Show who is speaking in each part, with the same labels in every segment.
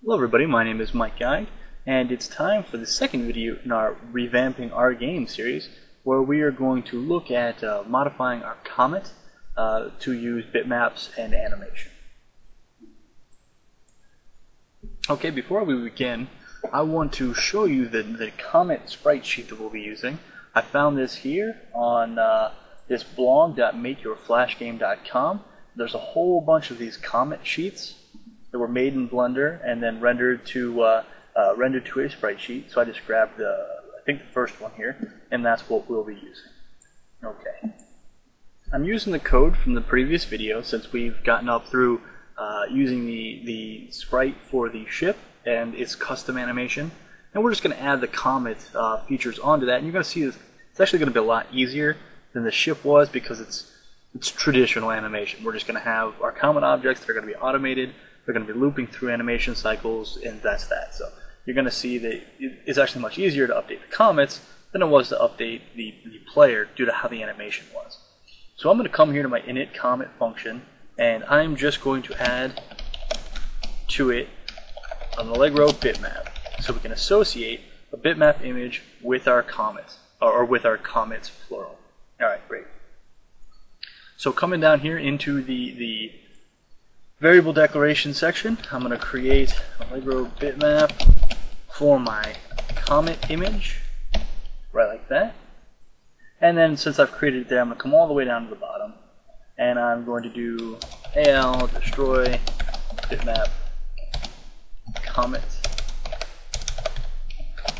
Speaker 1: Hello everybody, my name is Mike Geig, and it's time for the second video in our Revamping Our Game series, where we are going to look at uh, modifying our Comet uh, to use bitmaps and animation. Okay, before we begin, I want to show you the, the Comet sprite sheet that we'll be using. I found this here on uh, this blog.makeyourflashgame.com. There's a whole bunch of these Comet sheets that were made in Blender and then rendered to uh, uh, rendered to a sprite sheet. So I just grabbed the I think the first one here, and that's what we'll be using. Okay. I'm using the code from the previous video since we've gotten up through uh, using the, the sprite for the ship and its custom animation. And we're just going to add the Comet uh, features onto that. And you're going to see this, it's actually going to be a lot easier than the ship was because it's it's traditional animation. We're just going to have our Comet objects that are going to be automated they're going to be looping through animation cycles, and that's that. So you're going to see that it's actually much easier to update the comets than it was to update the, the player due to how the animation was. So I'm going to come here to my init comet function, and I'm just going to add to it an Allegro bitmap. So we can associate a bitmap image with our comet, or with our comets plural. Alright, great. So coming down here into the, the variable declaration section, I'm going to create a Allegro bitmap for my comet image, right like that. And then since I've created it there, I'm going to come all the way down to the bottom, and I'm going to do al destroy bitmap comet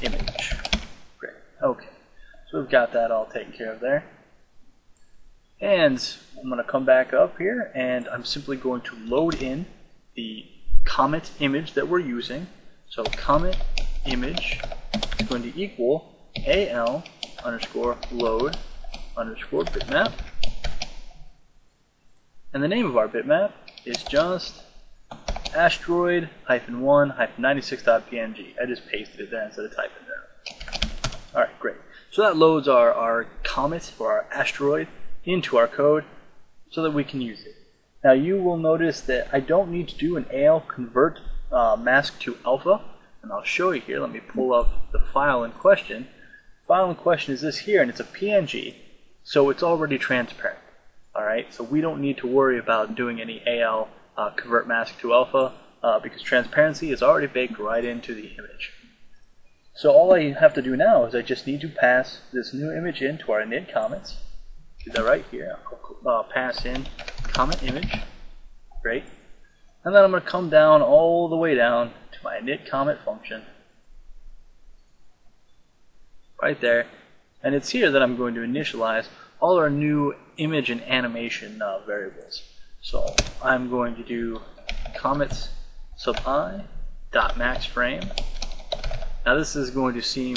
Speaker 1: image. Great. Okay. So we've got that all taken care of there. And I'm going to come back up here and I'm simply going to load in the comet image that we're using. So comet image is going to equal al underscore load underscore bitmap. And the name of our bitmap is just asteroid hyphen 1 hyphen 96.png. I just pasted it there instead of typing it there. Alright, great. So that loads our, our comet or our asteroid into our code so that we can use it. Now you will notice that I don't need to do an AL convert uh, mask to alpha, and I'll show you here. Let me pull up the file in question. The file in question is this here, and it's a PNG, so it's already transparent. Alright, so we don't need to worry about doing any AL uh, convert mask to alpha uh, because transparency is already baked right into the image. So all I have to do now is I just need to pass this new image into our init comets do that right here. I'll uh, pass in comet image. Great. And then I'm going to come down all the way down to my init comet function. Right there. And it's here that I'm going to initialize all our new image and animation uh, variables. So I'm going to do comets sub i dot max frame. Now this is going to seem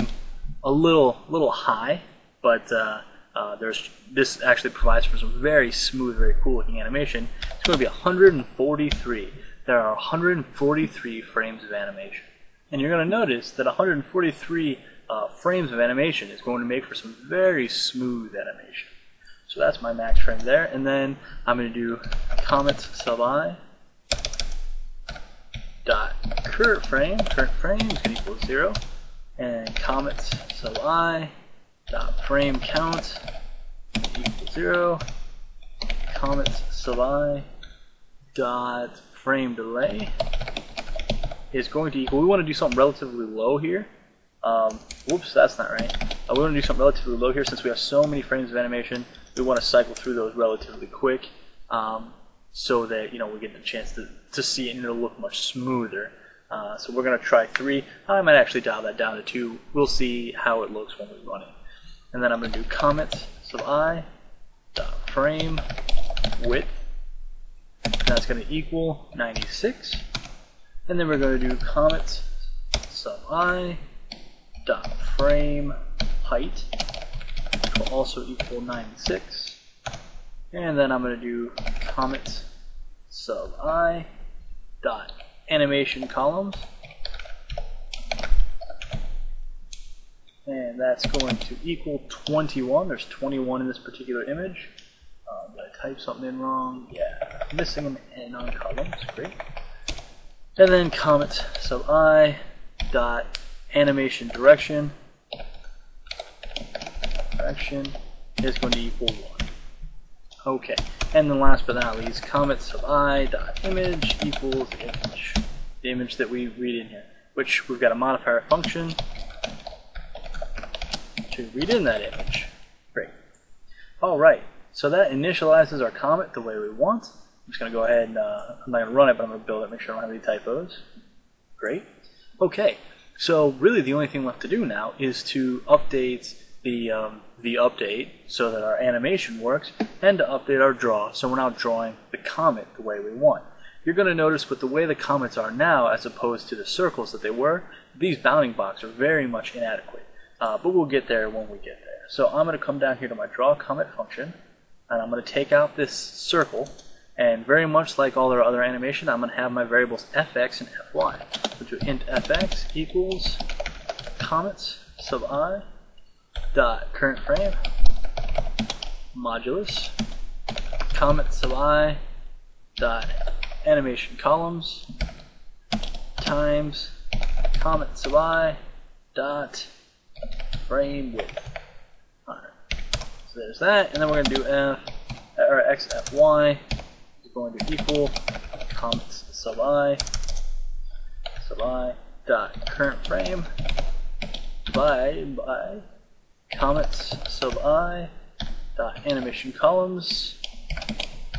Speaker 1: a little little high, but uh, uh, there's this actually provides for some very smooth, very cool looking animation. It's going to be 143. There are 143 frames of animation, and you're going to notice that 143 uh, frames of animation is going to make for some very smooth animation. So that's my max frame there, and then I'm going to do comets sub i dot current frame. Current frame is going to equal zero, and comets sub i dot frame count equals zero. Comets sub dot frame delay is going to equal. We want to do something relatively low here. Um, whoops, that's not right. Uh, we want to do something relatively low here since we have so many frames of animation. We want to cycle through those relatively quick um, so that you know we get the chance to, to see it and it'll look much smoother. Uh, so we're going to try three. I might actually dial that down to two. We'll see how it looks when we run it. And then I'm going to do comet sub i dot frame width. That's going to equal 96. And then we're going to do comet sub i dot frame height which will also equal 96. And then I'm going to do comet sub i dot animation columns and that's going to equal 21. There's 21 in this particular image. Uh, did I type something in wrong? Yeah, missing an N on columns. Great. And then comets sub i dot animation direction direction is going to equal 1. Okay, and then last but not least, comet sub i dot image equals image, the image that we read in here, which we've got a modifier function to read in that image. Great. All right, so that initializes our comet the way we want. I'm just going to go ahead and, uh, I'm not going to run it, but I'm going to build it, make sure I don't have any typos. Great. Okay, so really the only thing left to do now is to update the, um, the update so that our animation works and to update our draw so we're now drawing the comet the way we want. You're going to notice with the way the comets are now as opposed to the circles that they were, these bounding blocks are very much inadequate. Uh, but we'll get there when we get there. So I'm going to come down here to my draw comet function and I'm going to take out this circle and very much like all our other animation, I'm going to have my variables fx and fy. So to int fx equals comets sub i dot current frame modulus comet sub i dot animation columns times comet sub i dot frame width. So there's that, and then we're going to do f or xfy is going to equal comets sub i sub i dot current frame by by comets sub i dot animation columns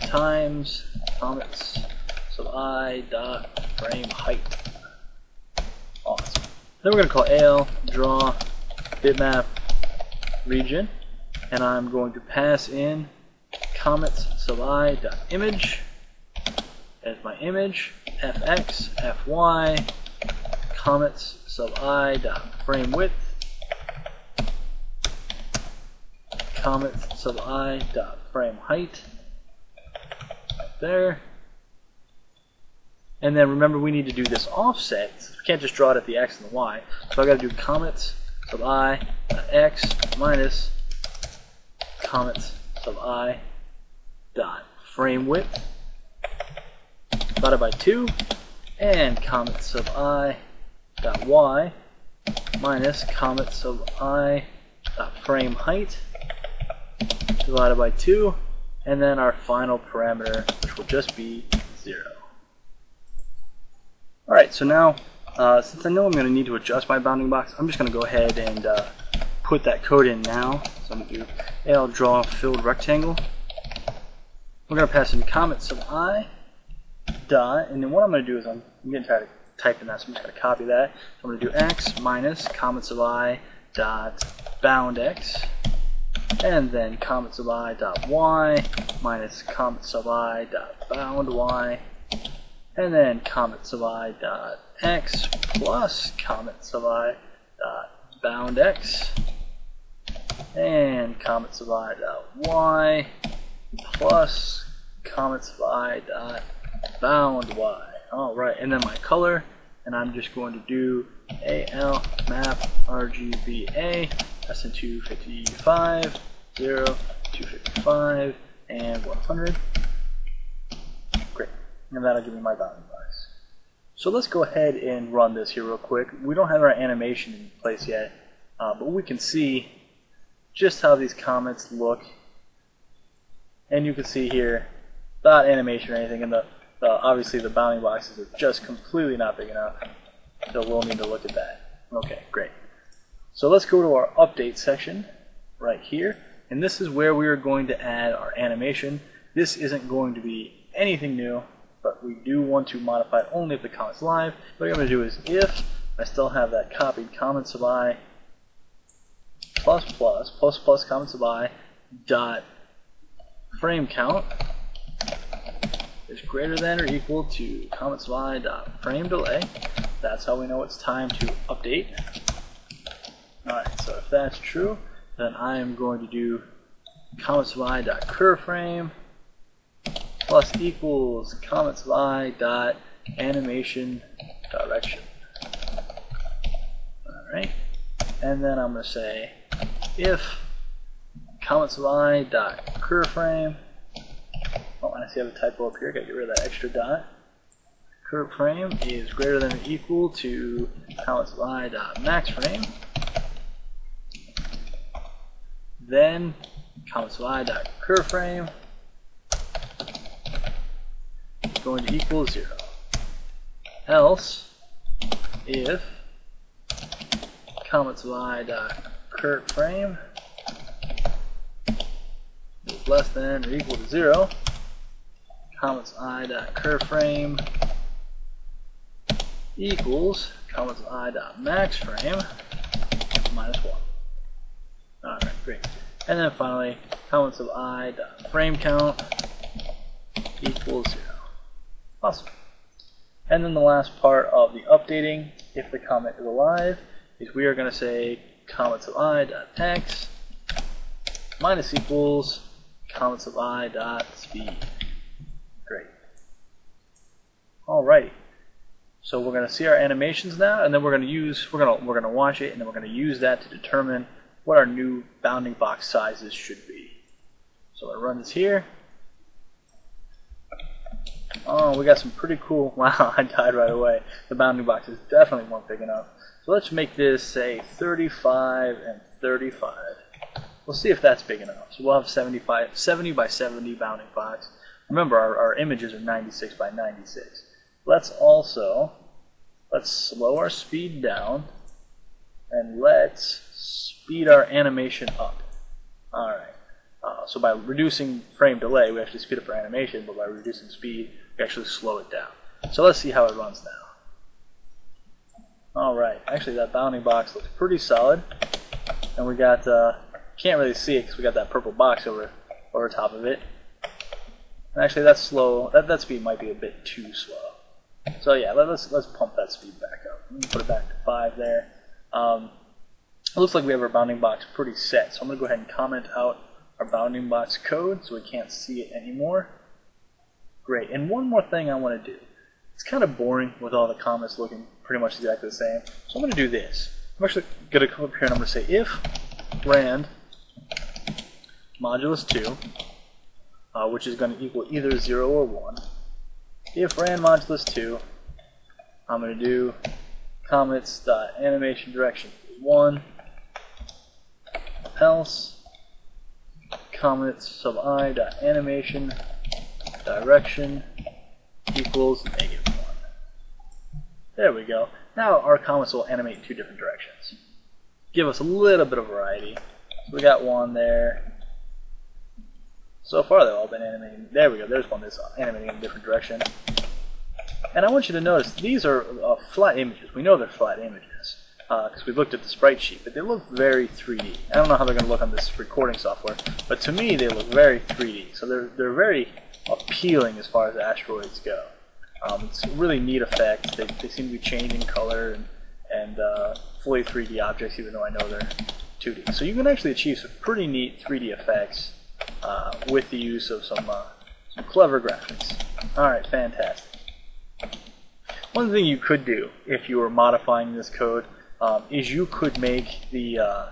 Speaker 1: times comets sub i dot frame height. Awesome. Then we're going to call al draw bitmap region and I'm going to pass in comets sub i dot image as my image fx fy comets sub i dot frame width comets sub i dot frame height right there. And then remember we need to do this offset. We can't just draw it at the x and the y so I got to do comets sub i dot x minus comets sub i dot frame width divided by 2 and comets sub i dot y minus comets sub i dot frame height divided by 2 and then our final parameter which will just be 0. Alright, so now uh, since I know I'm going to need to adjust my bounding box, I'm just going to go ahead and uh, put that code in now. So I'm going to do AL draw filled rectangle. We're going to pass in comets of i dot, and then what I'm going to do is I'm, I'm getting tired of typing that, so I'm just going to copy that. So I'm going to do x minus comets of i dot bound x, and then comets of i dot y minus comets of i dot bound y, and then comets of i dot x plus comets of i dot bound x and comets of i dot y plus comets of i dot bound y. All right, and then my color, and I'm just going to do AL map RGBA SN255 0 255 and 100. Great, and that'll give me my box. So let's go ahead and run this here real quick. We don't have our animation in place yet, uh, but we can see just how these comets look. And you can see here, not animation or anything, and the, the obviously the bounding boxes are just completely not big enough. So we'll need to look at that. Okay, great. So let's go to our update section right here. And this is where we are going to add our animation. This isn't going to be anything new, but we do want to modify only if the comet's live. What I'm going to do is if I still have that copied comets of i plus plus plus plus comets of i dot frame count is greater than or equal to comets of i dot frame delay. That's how we know it's time to update. Alright, so if that's true, then I am going to do comets of i dot curve frame plus equals comets of i dot animation direction. Alright, and then I'm going to say if comets of i dot curve frame oh I see I have a typo up here, gotta get rid of that extra dot current frame is greater than or equal to comets of i dot max frame. Then comets of i dot curve frame is going to equal zero. Else, if comets i dot current frame is less than or equal to zero, comets i dot curve frame equals comets i dot max frame minus one. All right, great. And then finally, comets of i dot frame count equals zero. Awesome. And then the last part of the updating, if the comet is alive, is we are going to say comets of i dot x minus equals comets of i dot speed. Great. Alrighty. So we're going to see our animations now, and then we're going to use we're going to we're going to watch it, and then we're going to use that to determine what our new bounding box sizes should be. So I run this here. Oh, we got some pretty cool. Wow, I died right away. The bounding boxes definitely weren't big enough. So let's make this say 35 and 35. We'll see if that's big enough. So we'll have 75, 70 by 70 bounding box. Remember, our, our images are 96 by 96. Let's also, let's slow our speed down and let's speed our animation up. Alright, uh, so by reducing frame delay, we actually speed up our animation, but by reducing speed, we actually slow it down. So let's see how it runs now. Alright, actually that bounding box looks pretty solid. And we got, uh, can't really see it because we got that purple box over, over top of it. And actually that's slow, that, that speed might be a bit too slow. So yeah, let, us let's pump that speed back up. Let me Put it back to five there. Um, it looks like we have our bounding box pretty set. So I'm going to go ahead and comment out our bounding box code so we can't see it anymore. Great. And one more thing I want to do. It's kind of boring with all the comets looking pretty much exactly the same. So I'm going to do this. I'm actually going to come up here and I'm going to say if rand modulus 2, uh, which is going to equal either 0 or 1, if rand modulus 2, I'm going to do comets animation direction 1 else comets sub i dot animation direction equals negative 1. There we go. Now our comets will animate in two different directions. Give us a little bit of variety. So we got one there. So far they've all been animating. There we go. There's one that's animating in a different direction. And I want you to notice these are uh, flat images. We know they're flat images because uh, we looked at the sprite sheet, but they look very 3D. I don't know how they're going to look on this recording software, but to me they look very 3D. So they're they're very appealing as far as asteroids go. Um, it's really neat effects. They, they seem to be changing color and, and uh, fully 3D objects, even though I know they're 2D. So you can actually achieve some pretty neat 3D effects uh, with the use of some, uh, some clever graphics. Alright, fantastic. One thing you could do if you were modifying this code um, is you could make the uh,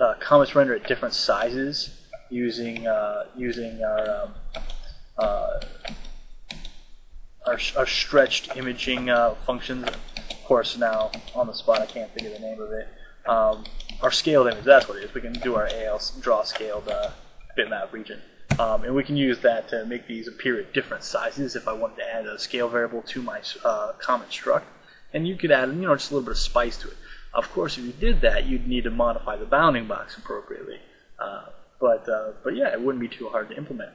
Speaker 1: uh, comets render at different sizes using uh, using our um, uh, our, our, stretched imaging uh, functions. Of course, now on the spot I can't think of the name of it. Um, our scaled image, that's what it is. We can do our AL draw scaled bitmap region. Um, and we can use that to make these appear at different sizes if I wanted to add a scale variable to my uh, comet struct. And you could add, you know, just a little bit of spice to it. Of course, if you did that, you'd need to modify the bounding box appropriately. Uh, but, uh, but yeah, it wouldn't be too hard to implement.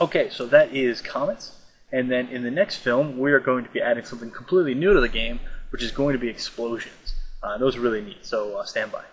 Speaker 1: Okay, so that is comets. And then in the next film, we are going to be adding something completely new to the game, which is going to be explosions. Uh, those are really neat, so uh, stand by.